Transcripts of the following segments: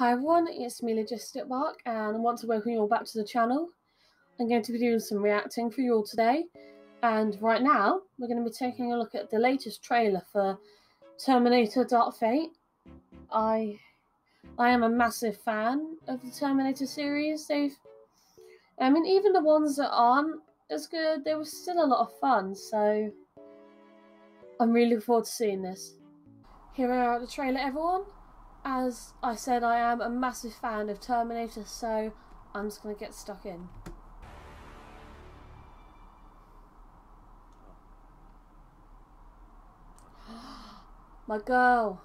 Hi everyone, it's me Logistic Bark and I want to welcome you all back to the channel. I'm going to be doing some reacting for you all today and right now we're going to be taking a look at the latest trailer for Terminator Dark Fate. I I am a massive fan of the Terminator series. They've I mean even the ones that aren't as good, they were still a lot of fun, so I'm really looking forward to seeing this. Here we are at the trailer everyone. As I said, I am a massive fan of Terminator, so I'm just going to get stuck in. My girl.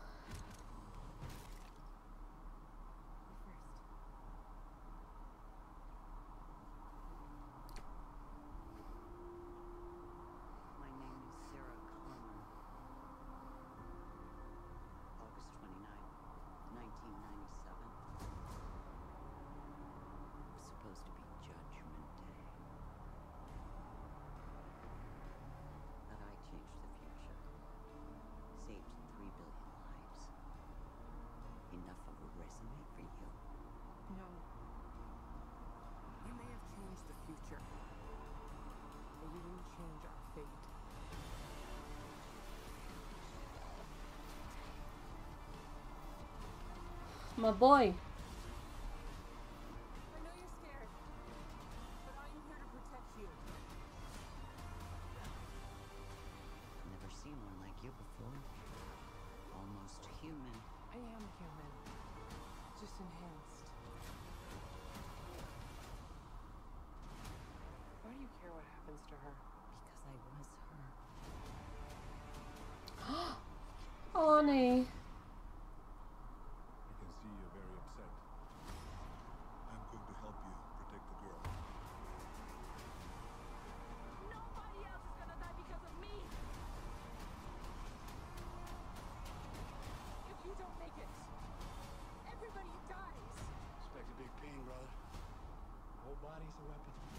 To boy. you. Never seen one like you before. Almost human. I am human. Just enhanced. Why do you care what happens to her? Because I was her. Arnie. Body's a weapon.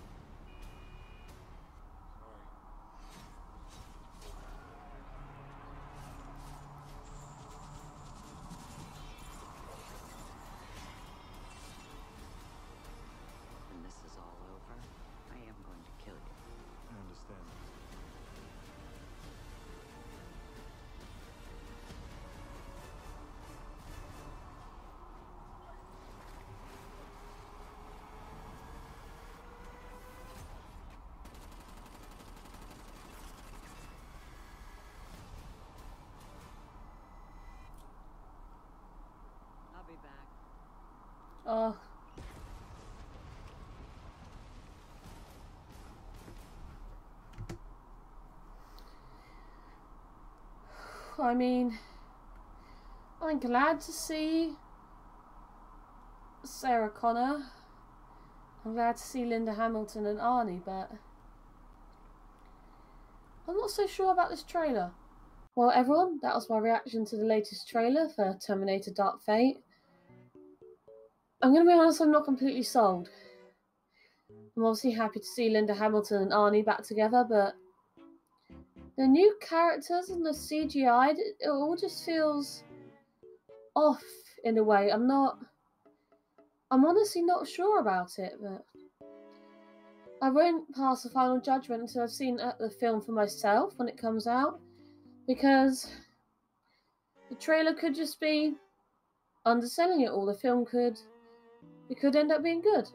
Oh. I mean, I'm glad to see Sarah Connor. I'm glad to see Linda Hamilton and Arnie, but I'm not so sure about this trailer. Well, everyone, that was my reaction to the latest trailer for Terminator Dark Fate. I'm going to be honest, I'm not completely sold. I'm obviously happy to see Linda Hamilton and Arnie back together, but the new characters and the CGI, it all just feels off in a way. I'm not. I'm honestly not sure about it, but I won't pass a final judgment until I've seen uh, the film for myself when it comes out, because the trailer could just be underselling it all. The film could it could end up being good.